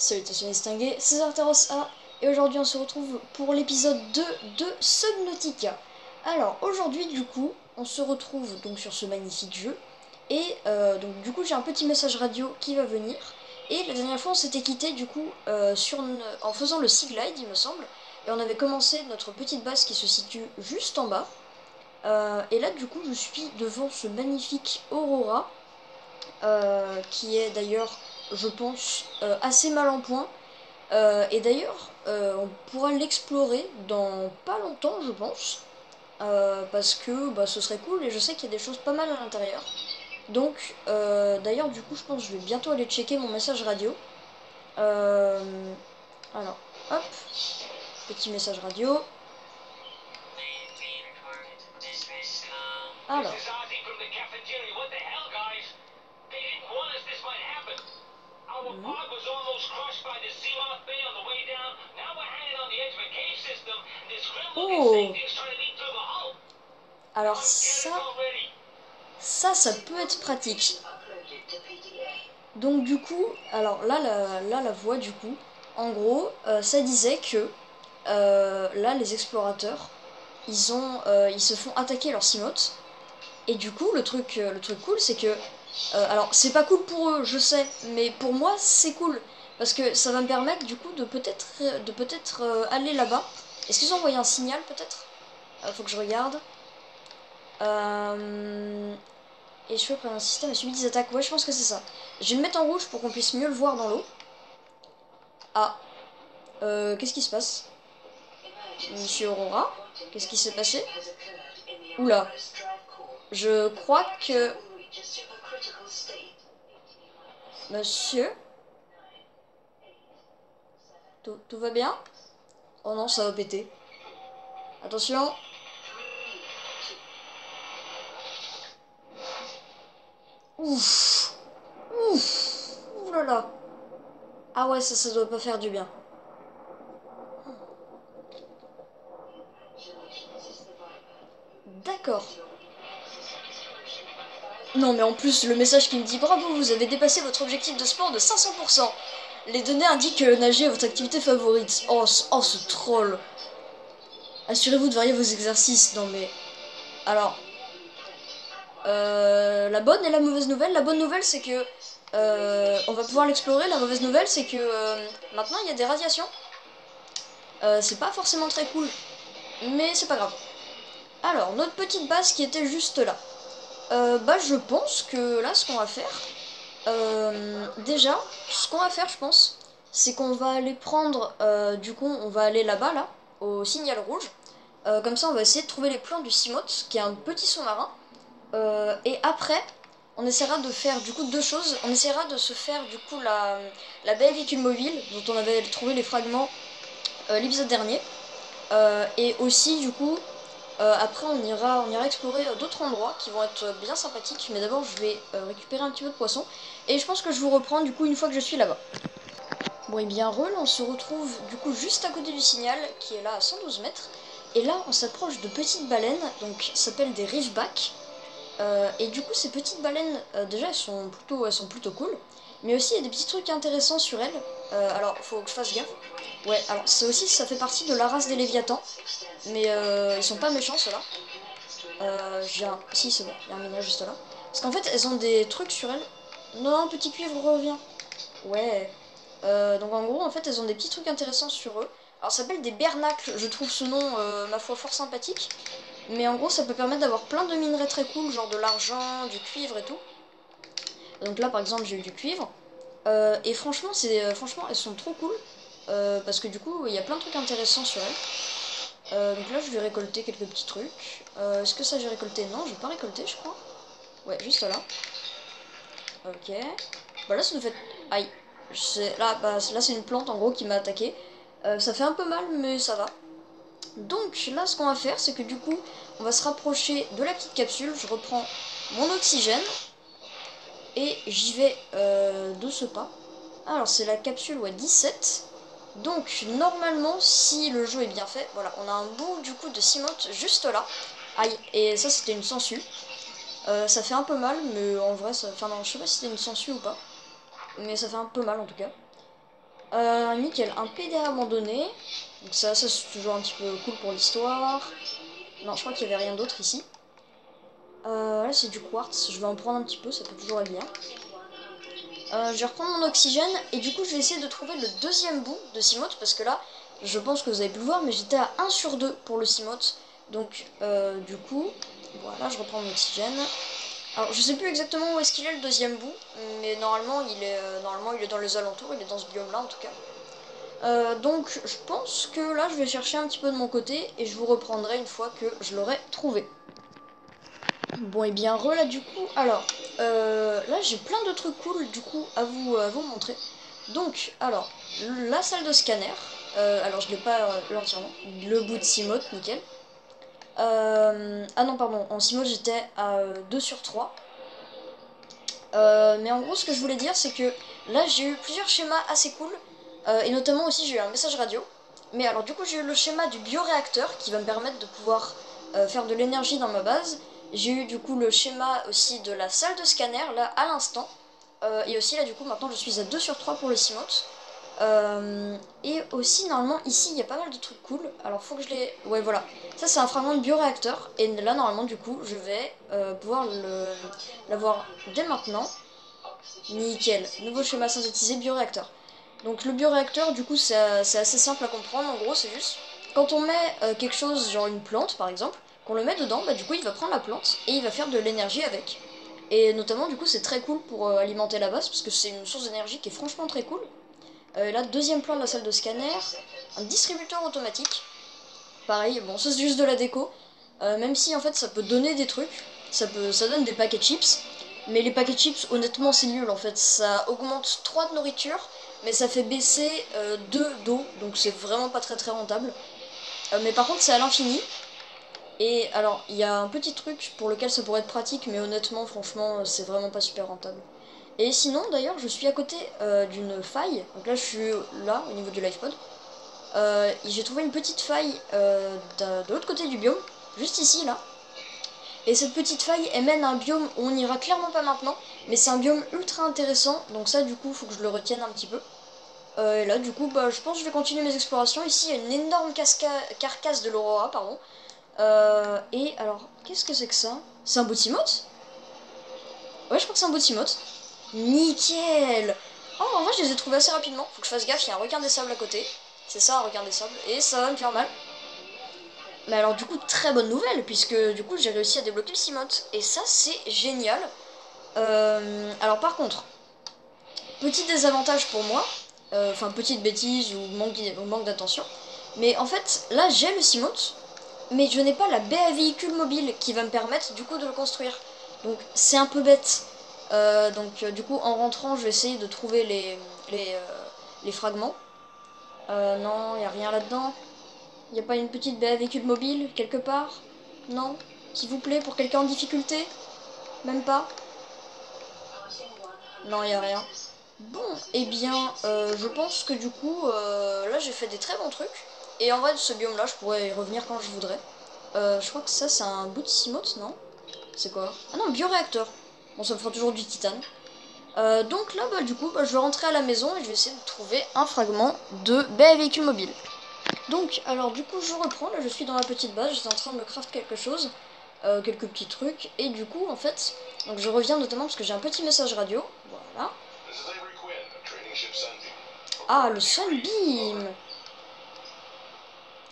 Salutations distinguées, c'est Arteros A et aujourd'hui on se retrouve pour l'épisode 2 de Subnautica. Alors aujourd'hui du coup on se retrouve donc sur ce magnifique jeu et euh, donc du coup j'ai un petit message radio qui va venir et la dernière fois on s'était quitté du coup euh, en faisant le Sea Glide il me semble et on avait commencé notre petite base qui se situe juste en bas euh, et là du coup je suis devant ce magnifique Aurora qui est d'ailleurs je pense, euh, assez mal en point. Euh, et d'ailleurs, euh, on pourra l'explorer dans pas longtemps, je pense. parce que bah, ce serait cool et je sais qu'il y a des choses pas mal à l'intérieur. Donc, d'ailleurs, du coup, je pense que je vais bientôt aller checker mon message radio. alors, hop, petit message radio. Alors. Oh Alors ça, ça, ça peut être pratique. Donc du coup, alors là, la, là, la voix du coup, en gros, euh, ça disait que euh, là, les explorateurs, ils ont, euh, ils se font attaquer leur cimote. Et du coup, le truc, le truc cool, c'est que, alors c'est pas cool pour eux, je sais, mais pour moi, c'est cool parce que ça va me permettre du coup de peut-être de peut-être aller là-bas est-ce qu'ils ont envoyé un signal peut-être? Euh, Faut que je regarde. Euh... Et je fais un système a subi des attaques. Ouais, je pense que c'est ça. Je vais le mettre en rouge pour qu'on puisse mieux le voir dans l'eau. Ah. Euh, Qu'est-ce qui se passe? Monsieur Aurora Qu'est-ce qui s'est passé? Oula. Je crois que... Monsieur tout, tout va bien Oh non, ça va péter. Attention. Ouf. Ouf. Ouh. Ah ouais, ça, ça doit pas faire du bien. D'accord. Non mais en plus, le message qui me dit bravo, vous avez dépassé votre objectif de sport de 500%. Les données indiquent que nager est votre activité favorite. Oh, oh ce troll. Assurez-vous de varier vos exercices. Non mais... Alors... Euh, la bonne et la mauvaise nouvelle. La bonne nouvelle c'est que... Euh, on va pouvoir l'explorer. La mauvaise nouvelle c'est que... Euh, maintenant il y a des radiations. c'est pas forcément très cool. Mais c'est pas grave. Alors, notre petite base qui était juste là. Bah je pense que là ce qu'on va faire... Euh, déjà, ce qu'on va faire, je pense, c'est qu'on va aller prendre, euh, du coup, on va aller là-bas, là, au signal rouge. Euh, comme ça, on va essayer de trouver les plans du Simote, qui est un petit sous-marin. et après, on essaiera de faire, du coup, deux choses. On essaiera de se faire, du coup, la, la belle véhicule mobile, dont on avait trouvé les fragments l'épisode dernier. et aussi, du coup, euh, après, on ira, on ira explorer euh, d'autres endroits qui vont être bien sympathiques. Mais d'abord, je vais euh, récupérer un petit peu de poisson. Et je pense que je vous reprends du coup une fois que je suis là-bas. Bon, et bien, Reul, on se retrouve du coup juste à côté du signal, qui est là à 112 mètres. Et là, on s'approche de petites baleines, donc ça s'appelle des reefbacks. et du coup, ces petites baleines, déjà, elles sont, plutôt, elles sont plutôt cool. Mais aussi, il y a des petits trucs intéressants sur elles. alors, faut que je fasse gaffe. Ouais, alors ça aussi, ça fait partie de la race des Léviathans. Mais euh, ils sont pas méchants, ceux-là. Euh, j'ai. Si, c'est bon, il y a un ménage juste là. Parce qu'en fait, elles ont des trucs sur elles. Non, petit cuivre, revient. Ouais. Euh, donc en gros, en fait, elles ont des petits trucs intéressants sur eux. Alors, ça s'appelle des bernacles. Je trouve ce nom, euh, ma foi, fort sympathique. Mais en gros, ça peut permettre d'avoir plein de minerais très cool, genre de l'argent, du cuivre et tout. Donc là, par exemple, j'ai eu du cuivre. Et franchement, franchement, elles sont trop cool. Parce que du coup, il y a plein de trucs intéressants sur elle. Euh, donc là, je vais récolter quelques petits trucs. Euh, est-ce que ça, j'ai récolté? Non, je vais pas récolter, je crois. Ouais, juste là. Ok. Bah là, ça nous fait... Aïe. Là, bah, là c'est une plante, en gros, qui m'a attaqué. ça fait un peu mal, mais ça va. Donc là, ce qu'on va faire, c'est que du coup, on va se rapprocher de la petite capsule. Je reprends mon oxygène. Et j'y vais de ce pas. Alors, c'est la capsule ouais, 17. Donc, normalement, si le jeu est bien fait, voilà, on a un bout du coup de cimote juste là. Aïe, et ça c'était une sangsue. Euh, ça fait un peu mal, mais en vrai, ça... enfin non, je sais pas si c'était une sangsue ou pas. Mais ça fait un peu mal en tout cas. Euh, nickel, un PDA abandonné. Donc ça, ça c'est toujours un petit peu cool pour l'histoire. Non, je crois qu'il n'y avait rien d'autre ici. Euh, là, c'est du quartz. Je vais en prendre un petit peu, ça peut toujours être bien. Euh, je vais reprendre mon oxygène. Et du coup, je vais essayer de trouver le deuxième bout de Simote. Parce que là, je pense que vous avez pu le voir, mais j'étais à 1 sur 2 pour le Simote. Donc, euh, du coup, voilà, je reprends mon oxygène. Alors, je sais plus exactement où est-ce qu'il est le deuxième bout. Mais normalement, il est, normalement, il est dans les alentours. Il est dans ce biome-là, en tout cas. Euh, donc je pense que là je vais chercher un petit peu de mon côté et je vous reprendrai une fois que je l'aurai trouvé. Bon et bien re du coup, alors euh, là j'ai plein de trucs cool du coup à vous, vous montrer. Donc alors la salle de scanner, euh, alors je l'ai pas entièrement, le bout de Simote, nickel. ah non pardon, en Simote j'étais à 2 sur 3. mais en gros ce que je voulais dire c'est que là j'ai eu plusieurs schémas assez cool euh, et notamment aussi j'ai eu un message radio. Mais alors du coup j'ai eu le schéma du bioréacteur qui va me permettre de pouvoir euh, faire de l'énergie dans ma base. J'ai eu du coup le schéma aussi de la salle de scanner là à l'instant. Euh, et aussi là du coup maintenant je suis à 2 sur 3 pour le Simote. et aussi normalement ici il y a pas mal de trucs cool. Alors faut que je les... Ouais voilà. Ça c'est un fragment de bioréacteur. Et là normalement du coup je vais pouvoir l'avoir dès maintenant. Nickel. Nouveau schéma synthétisé bioréacteur. Donc le bioréacteur, du coup, c'est assez simple à comprendre. En gros, c'est juste quand on met euh, quelque chose, genre une plante par exemple, qu'on le met dedans, bah du coup, il va prendre la plante et il va faire de l'énergie avec. Et notamment, du coup, c'est très cool pour euh, alimenter la base parce que c'est une source d'énergie qui est franchement très cool. Euh, là, deuxième plan de la salle de scanner, un distributeur automatique. Pareil, bon, ça c'est juste de la déco. même si en fait ça peut donner des trucs, ça, peut, ça donne des paquets chips. Mais les paquets chips, honnêtement, c'est nul en fait. Ça augmente 3 de nourriture mais ça fait baisser 2 euh, d'eau, donc c'est vraiment pas très très rentable. Euh, mais par contre c'est à l'infini. Et alors il y a un petit truc pour lequel ça pourrait être pratique, mais honnêtement franchement c'est vraiment pas super rentable. Et sinon d'ailleurs je suis à côté euh, d'une faille, donc là je suis là au niveau du livepod. J'ai trouvé une petite faille de l'autre côté du biome, juste ici là. Et cette petite faille, elle mène à un biome où on n'ira clairement pas maintenant, mais c'est un biome ultra intéressant, donc ça du coup, faut que je le retienne un petit peu. Euh, et là, du coup, bah, je pense que je vais continuer mes explorations. Ici, il y a une énorme carcasse de l'aurora, pardon. Euh, et alors, qu'est-ce que c'est que ça? C'est un bout de Ouais, je crois que c'est un bout de Nickel Oh, en vrai, je les ai trouvés assez rapidement. Faut que je fasse gaffe, il y a un requin des sables à côté. C'est ça, un requin des sables. Et ça va me faire mal. Mais alors du coup, très bonne nouvelle, puisque du coup j'ai réussi à débloquer le Simote. Et ça, c'est génial. Euh, alors par contre, petit désavantage pour moi, euh, enfin petite bêtise ou manque, manque d'attention, mais en fait, là j'ai le Simote, mais je n'ai pas la baie à véhicule mobile qui va me permettre du coup de le construire. Donc c'est un peu bête. Euh, donc du coup, en rentrant, je vais essayer de trouver les, les, les fragments. non, il n'y a rien là-dedans. Il n'y a pas une petite baie à véhicule mobile, quelque part? Non? S'il vous plaît, pour quelqu'un en difficulté? Même pas? Non, il n'y a rien. Bon, eh bien, euh, je pense que du coup, euh, là, j'ai fait des très bons trucs. Et en vrai, de ce biome-là, je pourrais y revenir quand je voudrais. Euh, je crois que ça, c'est un bout de Simote, non? C'est quoi? Ah non, bioréacteur. Bon, ça me fera toujours du titane. donc là, bah, du coup, bah, je vais rentrer à la maison et je vais essayer de trouver un fragment de baie véhicule mobile. Donc, alors du coup, je reprends. Là, je suis dans la petite base. J'étais en train de me craft quelque chose. Euh, quelques petits trucs. Et du coup, en fait, donc je reviens notamment parce que j'ai un petit message radio. Voilà. Ah, le Sunbeam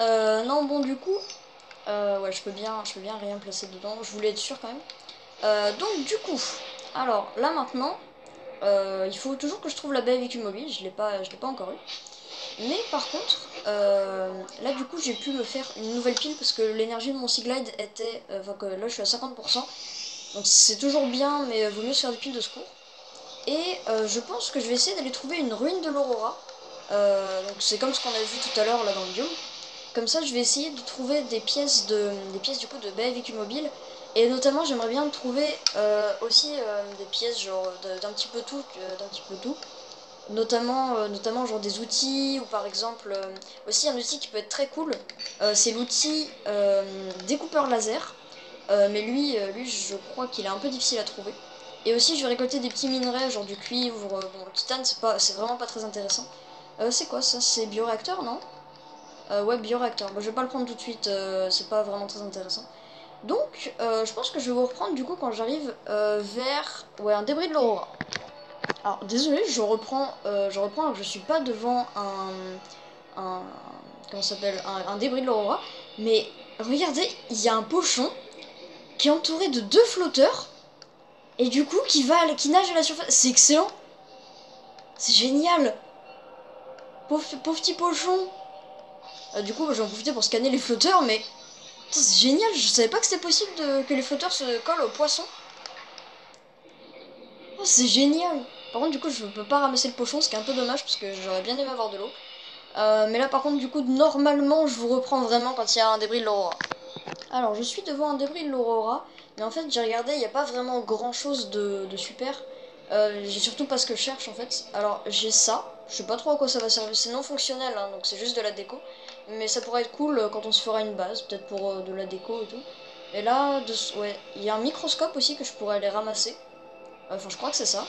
Euh, non bon du coup, euh, ouais je peux bien, je peux bien rien placer dedans. Je voulais être sûr quand même. Euh, donc du coup, alors là maintenant, euh, il faut toujours que je trouve la baie véhicule mobile. Je je l'ai pas encore eu. Mais par contre, là du coup j'ai pu me faire une nouvelle pile parce que l'énergie de mon Seaglide était, enfin que là je suis à 50%. Donc c'est toujours bien, mais vaut mieux se faire des piles de secours. Et euh, je pense que je vais essayer d'aller trouver une ruine de l'Aurora. donc c'est comme ce qu'on a vu tout à l'heure là dans le biome. Comme ça, je vais essayer de trouver des pièces de, des pièces du coup de bas véhicule mobile. Et notamment, j'aimerais bien trouver aussi des pièces genre d'un petit peu tout, d'un petit peu tout. Notamment, euh, notamment genre des outils ou par exemple euh, aussi un outil qui peut être très cool euh, c'est l'outil découpeur laser. Mais lui, lui je crois qu'il est un peu difficile à trouver. Et aussi je vais récolter des petits minerais genre du cuivre bon le titane c'est c'est vraiment pas très intéressant. C'est quoi ça? C'est bioréacteur non? Ouais bioréacteur bon, je vais pas le prendre tout de suite c'est pas vraiment très intéressant donc je pense que je vais vous reprendre du coup quand j'arrive vers ouais un débris de l'aurora alors désolé, je reprends, euh, je reprends, je suis pas devant un, un comment s'appelle, un, débris de l'aurora, mais regardez, il y a un pochon qui est entouré de deux flotteurs et du coup qui va, qui nage à la surface. C'est excellent, c'est génial. Pauvre, petit pochon. Euh, du coup, j'en profiter pour scanner les flotteurs, mais c'est génial. Je savais pas que c'était possible que les flotteurs se collent aux poissons. Oh, c'est génial. Par contre, du coup, je peux pas ramasser le pochon, ce qui est un peu dommage parce que j'aurais bien aimé avoir de l'eau. Euh, mais là, par contre, du coup, normalement, je vous reprends vraiment quand il y a un débris de l'aurora. Alors, je suis devant un débris de l'aurora, mais en fait, j'ai regardé, il n'y a pas vraiment grand chose de, super. Euh, j'ai surtout pas ce que je cherche en fait. Alors, j'ai ça, je sais pas trop à quoi ça va servir, c'est non fonctionnel, hein, donc c'est juste de la déco. Mais ça pourrait être cool euh, quand on se fera une base, peut-être pour de la déco et tout. Et là, ouais, il y a un microscope aussi que je pourrais aller ramasser. Enfin, je crois que c'est ça.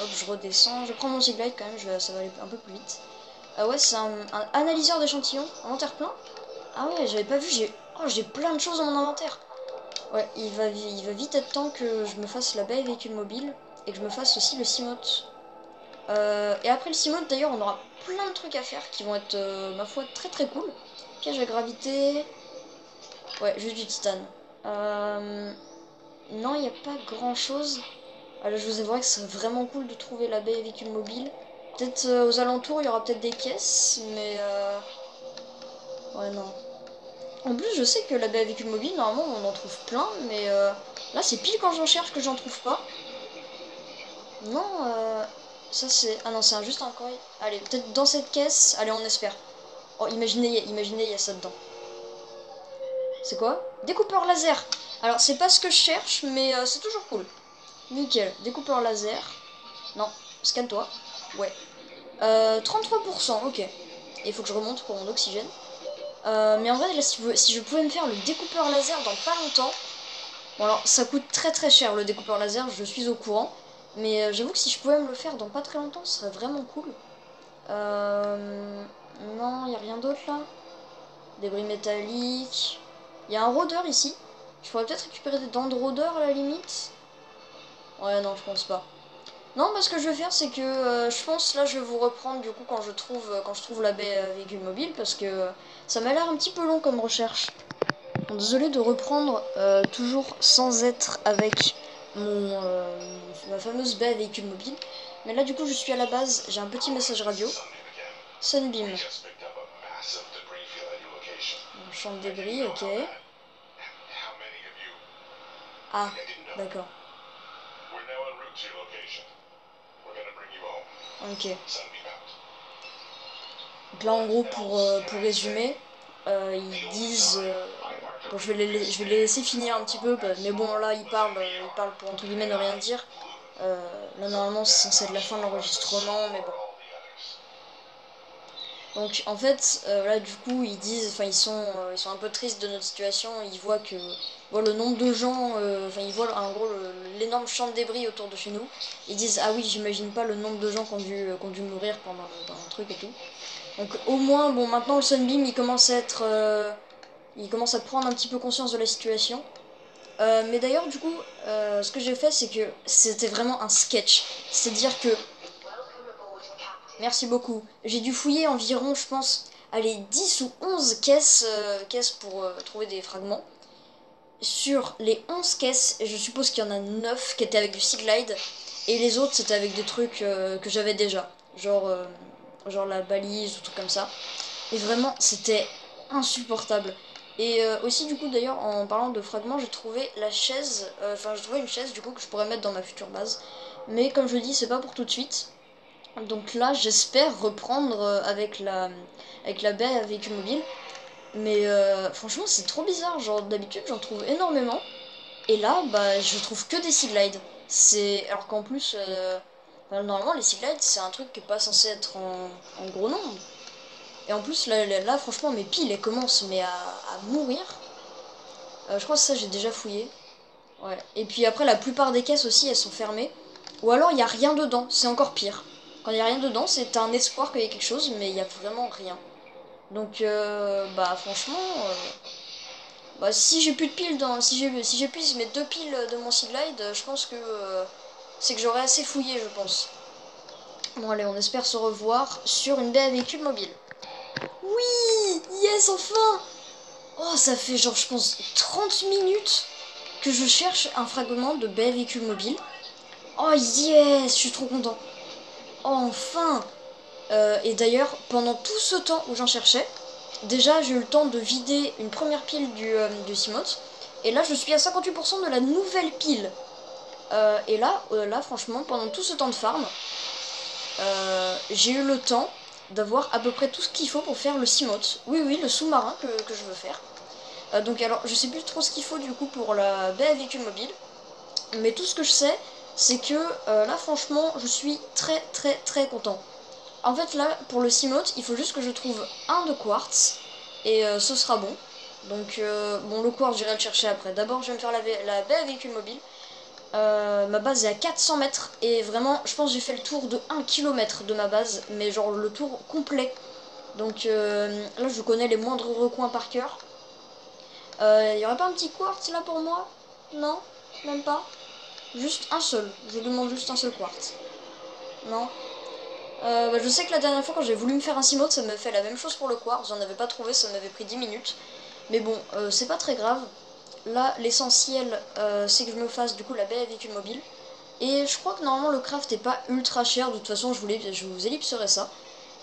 Hop, je redescends. Je prends mon Ziglide quand même, ça va aller un peu plus vite. Ah ouais, c'est un, analyseur d'échantillons. Inventaire plein Ah ouais, j'avais pas vu, j'ai oh, j'ai plein de choses dans mon inventaire. Ouais, il va, il va vite être temps que je me fasse la baie véhicule mobile et que je me fasse aussi le Simote. Euh, et après le Simote, d'ailleurs, on aura plein de trucs à faire qui vont être, euh, ma foi, très très cool. Piège à gravité. Ouais, juste du titane. Euh, non, il n'y a pas grand chose. Alors je vous avouerai que c'est vraiment cool de trouver la baie véhicule mobile. Peut-être aux alentours, il y aura peut-être des caisses, mais... Ouais, non. En plus, je sais que la baie véhicule mobile, normalement, on en trouve plein, mais là, c'est pile quand j'en cherche que j'en trouve pas. Non, euh... ça c'est... Ah non, c'est juste un. Allez, peut-être dans cette caisse. Allez, on espère. Oh, imaginez, imaginez, il y a ça dedans. C'est quoi? Découpeur laser Alors, c'est pas ce que je cherche, mais euh, c'est toujours cool. Nickel. Découpeur laser. Non. Scanne-toi. Ouais. Euh, 33%, ok. Il faut que je remonte pour mon oxygène. Euh, mais en vrai, si, si, je pouvais me faire le découpeur laser dans pas longtemps... Bon, alors, ça coûte très très cher, le découpeur laser, je suis au courant. Mais euh, j'avoue que si je pouvais me le faire dans pas très longtemps, ce serait vraiment cool. Euh... Non, il a rien d'autre, là Débris métalliques... Il y a un rôdeur, ici. Je pourrais peut-être récupérer des dents de rôdeur, à la limite. Ouais, non, je pense pas. Non, mais ce que je vais faire, c'est que euh, je pense, là, je vais vous reprendre, du coup, quand je trouve, quand je trouve la baie euh, véhicule mobile, parce que ça m'a l'air un petit peu long comme recherche. désolé de reprendre, toujours sans être avec mon, ma fameuse baie véhicule mobile. Mais là, du coup, je suis à la base, j'ai un petit message radio. Sunbeam. Champ de débris, ok. Ah, d'accord. Ok. Donc là, en gros, pour, euh, pour résumer, euh, ils disent... Euh, je vais, les, je vais les laisser finir un petit peu, mais bon, là, ils parlent, ils parlent pour, entre guillemets, ne rien dire. là, normalement, c'est censé être la fin de l'enregistrement, mais bon. Donc en fait, euh, là du coup, ils disent, enfin ils sont, euh, ils sont un peu tristes de notre situation. Ils voient que, le nombre de gens, euh, enfin ils voient en gros l'énorme champ de débris autour de chez nous. Ils disent ah oui, j'imagine pas le nombre de gens qui ont dû, dû mourir pendant, un truc et tout. Donc au moins, bon maintenant le Sunbeam, il commence à être, il commence à prendre un petit peu conscience de la situation. mais d'ailleurs, du coup, ce que j'ai fait, c'est que c'était vraiment un sketch. C'est-à-dire que Merci beaucoup. J'ai dû fouiller environ, je pense, allez, 10 ou 11 caisses, euh, caisses pour euh, trouver des fragments. Sur les 11 caisses, je suppose qu'il y en a 9 qui étaient avec du Seaglide. Et les autres, c'était avec des trucs euh, que j'avais déjà. Genre, genre la balise ou trucs comme ça. Et vraiment, c'était insupportable. Et aussi, du coup, d'ailleurs, en parlant de fragments, j'ai trouvé la chaise. Enfin, j'ai trouvé une chaise, du coup, que je pourrais mettre dans ma future base. Mais comme je dis, c'est pas pour tout de suite. Donc là, j'espère reprendre euh, avec la, avec la baie à véhicule mobile. Mais euh, franchement, c'est trop bizarre. Genre, d'habitude, j'en trouve énormément. Et là, bah, je trouve que des sea glides. C'est... Alors qu'en plus, euh, normalement, les sea glides, c'est un truc qui est pas censé être en, gros nombre. Et en plus, là, franchement, mes piles, elles commencent mais à, mourir. je crois que ça, j'ai déjà fouillé. Ouais. Et puis après, la plupart des caisses aussi, elles sont fermées. Ou alors, il n'y a rien dedans. C'est encore pire. Quand il n'y a rien dedans, c'est un espoir qu'il y ait quelque chose, mais il n'y a vraiment rien. Donc, euh, bah franchement, euh, bah, si j'ai plus de piles dans, si j'ai si mes deux piles de mon Sea Glide, je pense que euh, c'est que j'aurais assez fouillé, je pense. Bon allez, on espère se revoir sur une véhicule mobile. Oui, yes enfin. Oh, ça fait genre je pense 30 minutes que je cherche un fragment de à véhicule mobile. Oh yes, je suis trop content. Enfin euh, Et d'ailleurs, pendant tout ce temps où j'en cherchais, déjà j'ai eu le temps de vider une première pile du, euh, du Et là, je suis à 58% de la nouvelle pile. Euh, et là, là, franchement, pendant tout ce temps de farm, j'ai eu le temps d'avoir à peu près tout ce qu'il faut pour faire le Cimote. Oui, oui, le sous-marin que, que, je veux faire. donc alors, je sais plus trop ce qu'il faut du coup pour la baie à véhicule mobile. Mais tout ce que je sais, c'est que euh, là franchement je suis très très très content. En fait là pour le Cimote il faut juste que je trouve un de quartz et euh, ce sera bon. Donc euh, bon le quartz j'irai le chercher après. D'abord je vais me faire la, la baie à véhicule mobile. Ma base est à 400 mètres et vraiment je pense j'ai fait le tour de 1 km de ma base mais genre le tour complet. Donc là je connais les moindres recoins par cœur. Il y aurait pas un petit quartz là pour moi? Non? Même pas? Juste un seul. Je demande juste un seul quartz. Non? Euh, bah, Je sais que la dernière fois quand j'ai voulu me faire un Cimote, ça m'a fait la même chose pour le quartz. J'en avais pas trouvé, ça m'avait pris 10 minutes. Mais bon, euh, c'est pas très grave. Là, l'essentiel, euh, c'est que je me fasse du coup la baie à véhicule mobile. Et je crois que normalement le craft est pas ultra cher. De toute façon, je, voulais, je vous ellipserai ça.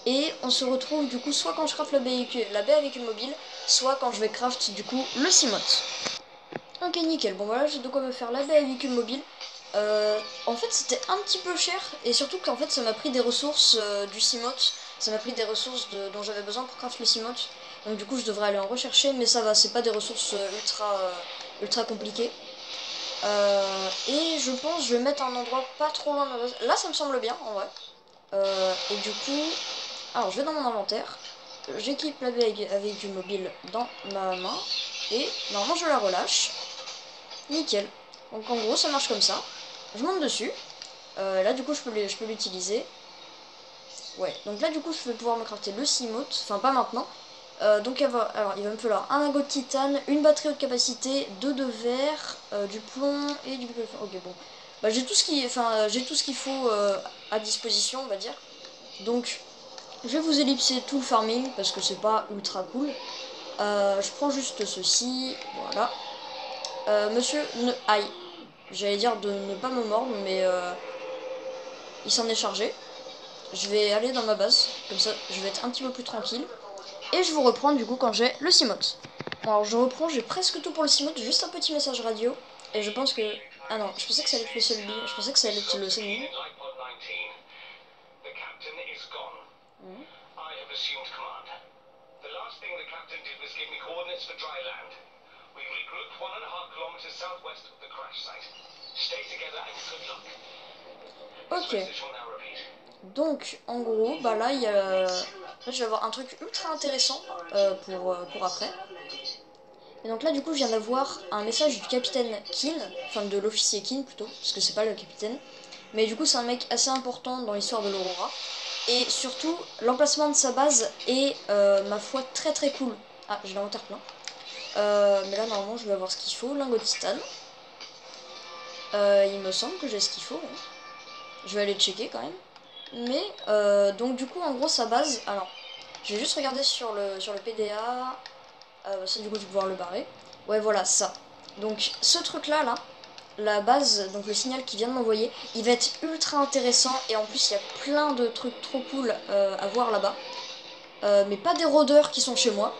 Et on se retrouve du coup soit quand je craft la baie, la baie à véhicule mobile, soit quand je vais craft du coup le Cimote. Ok, nickel. Bon, voilà, j'ai de quoi me faire la baie à véhicule mobile. Euh, en fait, c'était un petit peu cher. Et surtout qu'en fait, ça m'a pris des ressources euh, du Cimote. Ça m'a pris des ressources dont j'avais besoin pour craft le Cimote. Donc du coup, je devrais aller en rechercher. Mais ça va, c'est pas des ressources euh, ultra, ultra compliquées. et je pense je vais mettre un endroit pas trop loin de Là, ça me semble bien, en vrai. et du coup... Alors, je vais dans mon inventaire. J'équipe la baie avec du mobile dans ma main. Et normalement, je la relâche. Nickel. Donc en gros, ça marche comme ça. Je monte dessus. Euh, là, du coup, je peux l'utiliser. Ouais, donc là, du coup, je vais pouvoir me crafter le Cimote. Enfin, pas maintenant. Euh, donc, alors, il va me falloir un lingot de titane, une batterie haute capacité, deux de verre, euh, du plomb et du... Ok, bon. Bah, j'ai tout ce qui, enfin, j'ai tout ce qu'il faut à disposition, on va dire. Donc, je vais vous ellipser tout le farming parce que c'est pas ultra cool. je prends juste ceci, voilà. monsieur, ne... aïe, J'allais dire de ne pas me mordre, mais euh, il s'en est chargé. Je vais aller dans ma base, comme ça je vais être un petit peu plus tranquille. Et je vous reprends du coup quand j'ai le Cimote. alors je reprends, j'ai presque tout pour le Cimote, juste un petit message radio. Et je pense que... Ah non, je pensais que ça allait être le seul billet, je pensais que ça allait être le seul billet. Ok. Donc, en gros, bah là, il y a... je vais avoir un truc ultra intéressant euh, pour, euh, pour après. Et donc là, du coup, je viens d'avoir un message du capitaine Kin, enfin de l'officier Kin plutôt, parce que c'est pas le capitaine. Mais du coup, c'est un mec assez important dans l'histoire de l'Aurora. Et surtout, l'emplacement de sa base est, euh, ma foi, très très cool. Ah, j'ai l'inventaire plein. mais là, normalement, je vais avoir ce qu'il faut. Lingot de il me semble que j'ai ce qu'il faut. Hein. Je vais aller checker quand même. Mais, euh, donc du coup, en gros, sa base... Alors, je vais juste regarder sur le, sur le PDA. Euh, ça, du coup, je vais pouvoir le barrer. Ouais, voilà, ça. Donc, ce truc-là, là, la base, donc le signal qui vient de m'envoyer, il va être ultra intéressant. Et en plus, il y a plein de trucs trop cool euh, à voir là-bas. mais pas des rôdeurs qui sont chez moi.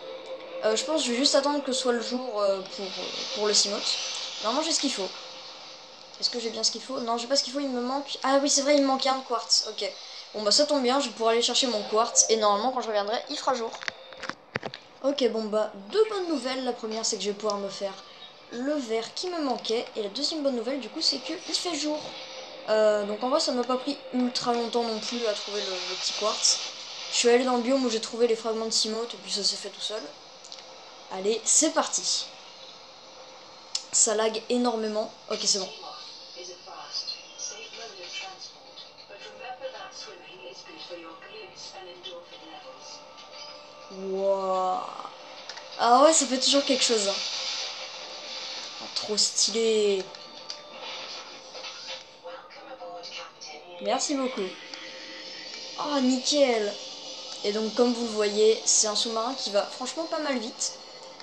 je pense je vais juste attendre que ce soit le jour pour, pour le Cimote. Normalement, j'ai ce qu'il faut. Est-ce que j'ai bien ce qu'il faut? Non, j'ai pas ce qu'il faut, il me manque... Ah oui, c'est vrai, il me manque un quartz, ok. Bon bah ça tombe bien, je vais pouvoir aller chercher mon quartz et normalement quand je reviendrai, il fera jour. Ok bon bah deux bonnes nouvelles. La première c'est que je vais pouvoir me faire le verre qui me manquait et la deuxième bonne nouvelle du coup c'est que il fait jour. Euh, donc en vrai ça m'a pas pris ultra longtemps non plus à trouver le, petit quartz. Je suis allé dans le biome où j'ai trouvé les fragments de cimote et puis ça s'est fait tout seul. Allez c'est parti. Ça lag énormément. Ok c'est bon. Wow. Ah ouais, ça fait toujours quelque chose. Hein. Oh, trop stylé. Merci beaucoup. Oh, nickel. Et donc, comme vous le voyez, c'est un sous-marin qui va franchement pas mal vite.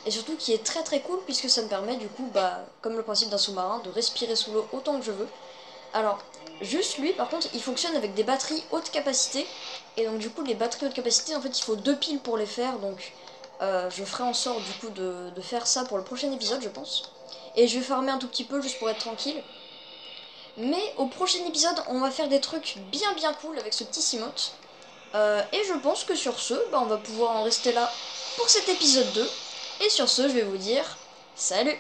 Et surtout qui est très très cool puisque ça me permet du coup, bah, comme le principe d'un sous-marin, de respirer sous l'eau autant que je veux. Alors, juste lui, par contre, il fonctionne avec des batteries haute capacité. Et donc, du coup, les batteries haute capacité, en fait, il faut deux piles pour les faire. Donc, euh, je ferai en sorte, du coup, de, faire ça pour le prochain épisode, je pense. Et je vais farmer un tout petit peu juste pour être tranquille. Mais au prochain épisode, on va faire des trucs bien bien cool avec ce petit Simote. Euh, et je pense que sur ce, bah, on va pouvoir en rester là pour cet épisode 2. Et sur ce, je vais vous dire salut